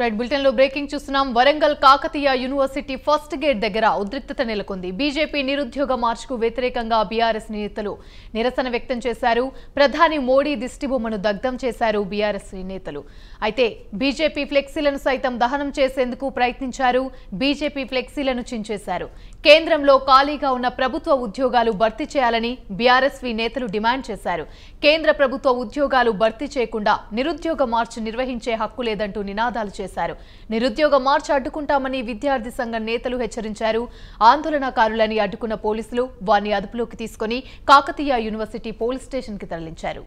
Right బులెటిన్లో breaking చూస్తున్నాం. Warangal Kakatiya university first gate దగ్గర ఉద్రిక్తత నెలకొంది. బీజేపీ నిరుద్యోగ మార్చుకు వ్యతిరేకంగా బీఆర్ఎస్ నేతలు నిరసన వ్యక్తం చేశారు. ప్రధాని మోడీ దిష్టిబొమ్మను దగ్ధం చేశారు బీఆర్ఎస్ నేతలు. అయితే బీజేపీ ఫ్లెక్సీలను సైతం దహనం చేసేందుకు ప్రయత్నించారు. బీజేపీ ఫ్లెక్సీలను చించేశారు. కేంద్రంలో ఖాళీగా ఉన్న ప్రభుత్వ ఉద్యోగాలు భర్తీ చేయాలని బీఆర్ఎస్వి నేతలు డిమాండ్ చేశారు. కేంద్ర ప్రభుత్వ ఉద్యోగాలు భర్తీ చేయకుండా నిరుద్యోగ మార్చ్ నిర్వహించే హక్కు లేదంటూ నినాదాలు చేశారు. నిరుద్యోగ మార్చ్ అడ్డుకుంటామని విద్యార్థి సంఘం నేతలు హెచ్చరించారు ఆందోళనకారులని అడ్డుకున్న పోలీసులు వారిని అదుపులోకి తీసుకుని కాకతీయ యూనివర్సిటీ పోలీస్ స్టేషన్కి తరలించారు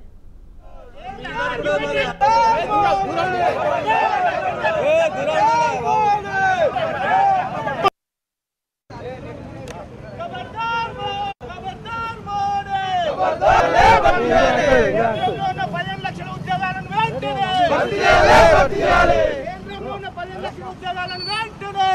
పదిహేను లక్షల ఉద్యోగాలను వెంటనే కేంద్రంలో ఉన్న పదిహేను లక్షల ఉద్యోగాలను వెంటనే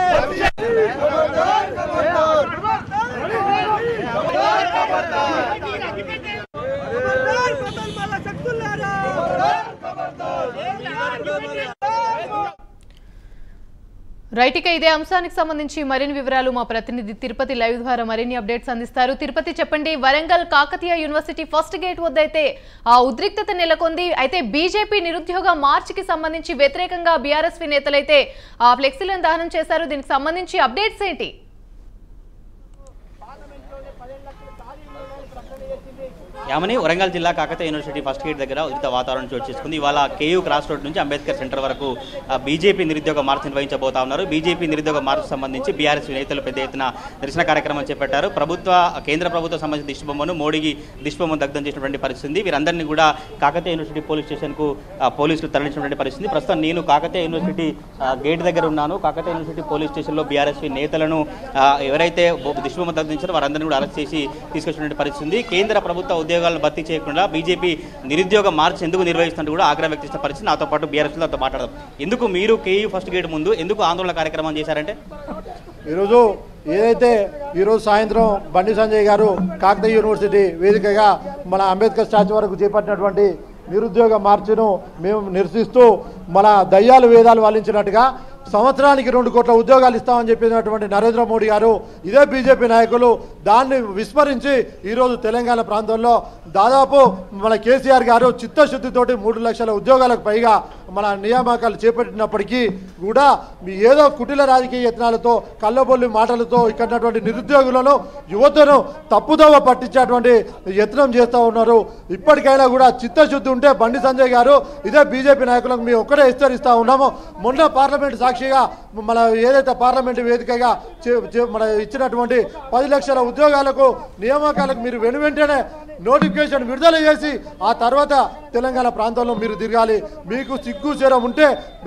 రైట్ ఇక ఇదే అంశానికి సంబంధించి మరిన్ని వివరాలు మా ప్రతినిధి తిరుపతి లైవ్ ద్వారా మరిన్ని అప్డేట్స్ అందిస్తారు. తిరుపతి చెప్పండి Warangal Kakatiya university first gate వద్ద అయితే ఆ ఉద్రిక్తత నెలకొంది. అయితే బీజేపీ నిరుద్యోగ మార్చికి సంబంధించి వ్యతిరేకంగా బీఆర్ఎస్పీ నేతలైతే ఆ ఫ్లెక్సీలను దహనం చేశారు. దీనికి సంబంధించి అప్డేట్స్ ఏంటి? యామని వరంగల్ జిల్లా కాకతీయ యూనివర్సిటీ ఫస్ట్ గేట్ దగ్గర ఉచిత వాతావరణం చోటు చేసుకుంది. ఇవాళ కేయూ క్రాస్ రోడ్ నుంచి అంబేద్కర్ సెంటర్ వరకు బీజేపీ నిరుద్యోగ మార్చ్ నిర్వహించబోతా ఉన్నారు. బీజేపీ నిరుద్యోగ మార్చ్ సంబంధించి బీఆర్ఎస్ నేతలు పెద్ద ఎత్తున నిరసన కార్యక్రమం చేపట్టారు. ప్రభుత్వ కేంద్ర ప్రభుత్వం సంబంధించిన దిష్టిబొమ్మను మోడీకి దిష్టిబొమ్మను దగ్ధం చేసినటువంటి పరిస్థితి వీరందరినీ కూడా కాకతీయ యూనివర్సిటీ పోలీస్ స్టేషన్కు పోలీసులు తరలించినటువంటి పరిస్థితి ప్రస్తుతం నేను కాకతీయ యూనివర్సిటీ గేట్ దగ్గర ఉన్నాను. కాకతీయ యూనివర్సిటీ పోలీస్ స్టేషన్లో బీఆర్ఎస్ నేతలను ఎవరైతే దిష్టిబొమ్మ దగ్ధించారో వారందరినీ కూడా అరెస్ట్ చేసి తీసుకొచ్చినటువంటి పరిస్థితి కేంద్ర ప్రభుత్వ ఉద్యోగాలను భర్తీ చేయకుండా బీజేపీ నిరుద్యోగ మార్చి ఎందుకు నిర్వహిస్తున్నట్టు కూడా ఆగ్రహం వ్యక్తిస్తున్న పరిస్థితి నాతో పాటు బీఆర్ఎస్ నాతో మాట్లాడదాం. ఎందుకు మీరు కేయూ ఫస్ట్ గేట్ ముందు ఎందుకు ఆందోళన కార్యక్రమం చేశారంటే? ఈరోజు ఏదైతే ఈరోజు సాయంత్రం బండి సంజయ్ గారు కాకతీయ యూనివర్సిటీ వేదికగా మన అంబేద్కర్ స్టాచ్యూ వరకు చేపట్టినటువంటి నిరుద్యోగ మార్చును మేము నిరసిస్తూ మన దయ్యాలు వేదాలు వాలించినట్టుగా సంవత్సరానికి రెండు కోట్ల ఉద్యోగాలు ఇస్తామని చెప్పినటువంటి నరేంద్ర మోడీ గారు ఇదే బీజేపీ నాయకులు దాన్ని విస్మరించి ఈరోజు తెలంగాణ ప్రాంతంలో దాదాపు మన కేసీఆర్ గారు చిత్తశుద్ధితోటి మూడు లక్షల ఉద్యోగాలకు పైగా మన నియామకాలు చేపట్టినప్పటికీ కూడా మీ ఏదో కుటిల రాజకీయ యత్నాలతో కళ్ళబొల్లి మాటలతో ఇక్కడ నిరుద్యోగులను యువతను తప్పుదోవ పట్టించేటువంటి యత్నం చేస్తూ ఉన్నారు. ఇప్పటికైనా కూడా చిత్తశుద్ధి ఉంటే బండి సంజయ్ గారు ఇదే బీజేపీ నాయకులకు మేము ఒక్కడే హెచ్చరిస్తూ ఉన్నాము. మొన్న పార్లమెంట్ సాక్షిగా మన ఏదైతే పార్లమెంట్ వేదికగా చే- చే- మన ఇచ్చినటువంటి పది లక్షల ఉద్యోగాలకు నియామకాలకు మీరు వెను వెంటనే నోటిఫికేషన్ విడుదల చేసి ఆ తర్వాత తెలంగాణ ప్రాంతంలో మీరు తిరగాలి మీకు సిగ్గు చీరం ఉంటే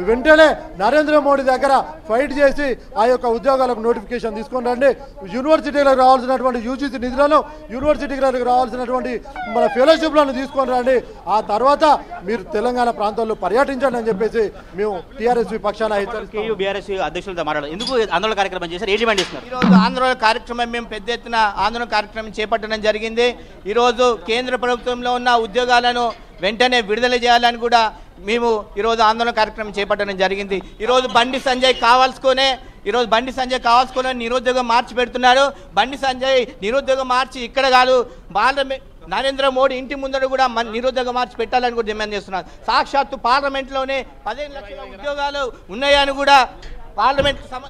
వెంటనే నరేంద్ర మోడీ దగ్గర ఫైట్ చేసి ఆ యొక్క ఉద్యోగాలకు నోటిఫికేషన్ తీసుకొని రండి. యూనివర్సిటీలకు రావాల్సినటువంటి యూజీసీ నిధులను యూనివర్సిటీలకు రావాల్సినటువంటి మన ఫెలోషిప్లను తీసుకొని రండి. ఆ తర్వాత మీరు తెలంగాణ ప్రాంతంలో పర్యటించండి అని చెప్పేసి మేము టీఆర్ఎస్ పక్షాన బీఆర్ఎస్ అధ్యక్షులతో ఎందుకు ఆందోళన కార్యక్రమం చేశారు? ఏ డిమాండ్ చేస్తున్నారు? ఈరోజు ఆందోళన కార్యక్రమం మేము పెద్ద ఎత్తున ఆందోళన కార్యక్రమం చేపట్టడం జరిగింది. ఈరోజు కేంద్ర ప్రభుత్వంలో ఉన్న ఉద్యోగాలను వెంటనే విడుదల చేయాలని కూడా మేము ఈరోజు ఆందోళన కార్యక్రమం చేపట్టడం జరిగింది. ఈరోజు బండి సంజయ్ కావాల్సుకునే ఈరోజు బండి సంజయ్ కావాల్సుకునే నిరుద్యోగం మార్చి పెడుతున్నారు. బండి సంజయ్ నిరుద్యోగం మార్చి ఇక్కడ కాదు పార్లమెంట్ నరేంద్ర మోడీ ఇంటి ముందర కూడా మన నిరుద్యోగ మార్చి పెట్టాలని కూడా డిమాండ్ చేస్తున్నారు. సాక్షాత్తు పార్లమెంట్లోనే పదిహేను లక్షల ఉద్యోగాలు ఉన్నాయని కూడా పార్లమెంట్ సమ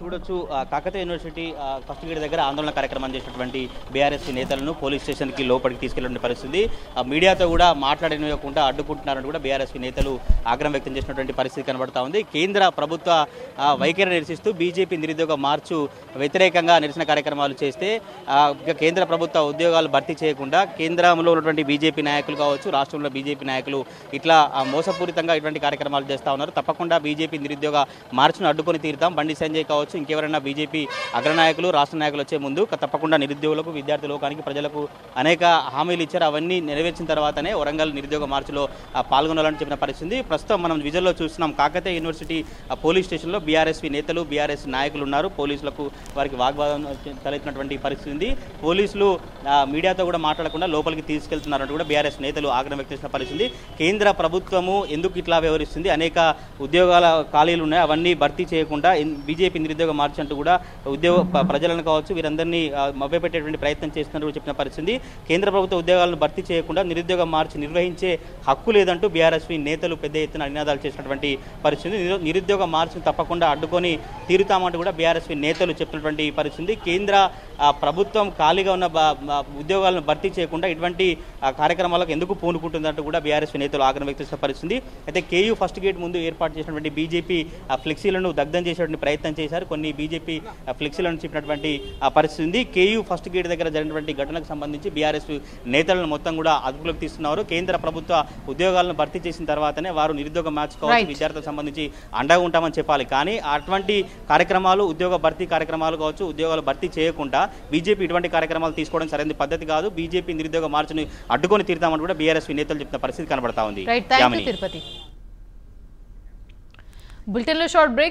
చూడొచ్చు. ఆ, కాకతీయ యూనివర్సిటీ ఆ, ఫస్ట్ గేట్ దగ్గర ఆందోళన కార్యక్రమం చేసినటువంటి బీఆర్ఎస్ నేతలను పోలీస్ స్టేషన్కి లోపలికి తీసుకెళ్ళిన పరిస్థితి. మీడియాతో కూడా మాట్లాడనివ్వకుండా అడ్డుకుంటున్నారని కూడా బీఆర్ఎస్ నేతలు ఆగ్రహం వ్యక్తం చేసినటువంటి పరిస్థితి కనబడతా ఉంది. కేంద్ర ప్రభుత్వ వైఖరి నిరసిస్తూ బీజేపీ నిరుద్యోగ మార్చు వ్యతిరేకంగా నిరసన కార్యక్రమాలు చేస్తే కేంద్ర ప్రభుత్వ ఉద్యోగాలు భర్తీ చేయకుండా కేంద్రంలో ఉన్నటువంటి బీజేపీ నాయకులు కావచ్చు రాష్ట్రంలో బీజేపీ నాయకులు ఇట్లా మోసపూరితంగా ఇటువంటి కార్యక్రమాలు చేస్తా ఉన్నారు. తప్పకుండా బీజేపీ నిరుద్యోగ మార్చును అడ్డుకొని తీరుతాం. బండి సంజయ్ కావచ్చు. ఇంకెవరైనా బీజేపీ అగ్రనాయకులు రాష్ట్ర నాయకులు వచ్చే ముందు తప్పకుండా నిరుద్యోగులకు విద్యార్థి లోకానికి ప్రజలకు అనేక హామీలు ఇచ్చారు. అవన్నీ నెరవేర్చిన తర్వాతనే వరంగల్ నిరుద్యోగ మార్చిలో పాల్గొనాలని చెప్పిన పరిస్థితి. ప్రస్తుతం మనం విజువల్లో చూస్తున్నాం. కాకతీయ యూనివర్సిటీ పోలీస్ స్టేషన్లో బీఆర్ఎస్వి నేతలు బీఆర్ఎస్ నాయకులు ఉన్నారు. పోలీసులకు వారికి వాగ్వాదం తలెత్తినటువంటి పరిస్థితి ఉంది. పోలీసులు మీడియాతో కూడా మాట్లాడకుండా లోపలికి తీసుకెళ్తున్నారంటూ కూడా బీఆర్ఎస్ నేతలు ఆగ్రహం వ్యక్తం చేసిన పరిస్థితి కేంద్ర ప్రభుత్వము ఎందుకు ఇట్లా వ్యవహరిస్తుంది? అనేక ఉద్యోగాల ఖాళీలు ఉన్నాయి. అవన్నీ భర్తీ చేయకుండా బీజేపీ నిరుద్యోగ మార్చి అంటూ కూడా ఉద్యోగ ప్రజలను కావచ్చు వీరందరినీ మభ్యపెట్టేటువంటి ప్రయత్నం చేస్తున్నట్టు చెప్పిన పరిస్థితి. కేంద్ర ప్రభుత్వ ఉద్యోగాలను భర్తీ చేయకుండా నిరుద్యోగ మార్చి నిర్వహించే హక్కు లేదంటూ బీఆర్ఎస్వి నేతలు పెద్ద ఎత్తున నినాదాలు చేసినటువంటి పరిస్థితి. నిరుద్యోగం నిరుద్యోగ మార్చిని తప్పకుండా అడ్డుకొని తీరుతామంటూ కూడా బీఆర్ఎస్వి నేతలు చెప్పినటువంటి పరిస్థితి. కేంద్ర ప్రభుత్వం ఖాళీగా ఉన్న ఉద్యోగాలను భర్తీ చేయకుండా ఇటువంటి కార్యక్రమాలకు ఎందుకు పూనుకుంటుందంటూ కూడా బీఆర్ఎస్ నేతలు ఆగ్రహం వ్యక్తం చేసిన పరిస్థితి. అయితే కేయూ ఫస్ట్ గేట్ ముందు ఏర్పాటు చేసినటువంటి బీజేపీ ఫ్లెక్సీలను దగ్ధం చేసేటువంటి ప్రయత్నం చేశారు. కొన్ని బీజేపీ ఫ్లెక్సీలను చెప్పినటువంటి పరిస్థితి ఉంది. కేయూ ఫస్ట్ గేట్ దగ్గర జరిగినటువంటి ఘటనకు సంబంధించి బీఆర్ఎస్ నేతలను మొత్తం కూడా అదుపులోకి తీస్తున్నారు కేంద్ర ప్రభుత్వ ఉద్యోగాలను భర్తీ చేసిన తర్వాతనే వారు నిరుద్యోగ Right. విద్యార్థులకు సంబంధించి అండగా ఉంటామని చెప్పాలి. కానీ అటువంటి కార్యక్రమాలు ఉద్యోగ భర్తీ కార్యక్రమాలు కావచ్చు ఉద్యోగాలు భర్తీ చేయకుండా బీజేపీ ఇటువంటి కార్యక్రమాలు తీసుకోవడం సరైన పద్ధతి కాదు. బీజేపీ నిరుద్యోగ మార్చుని అడ్డుకొని తీరుతామని కూడా బీఆర్ఎస్ నేతలు చెప్తున్న పరిస్థితి కనబడతా ఉంది. బులెటిన్లో షార్ట్ బ్రేక్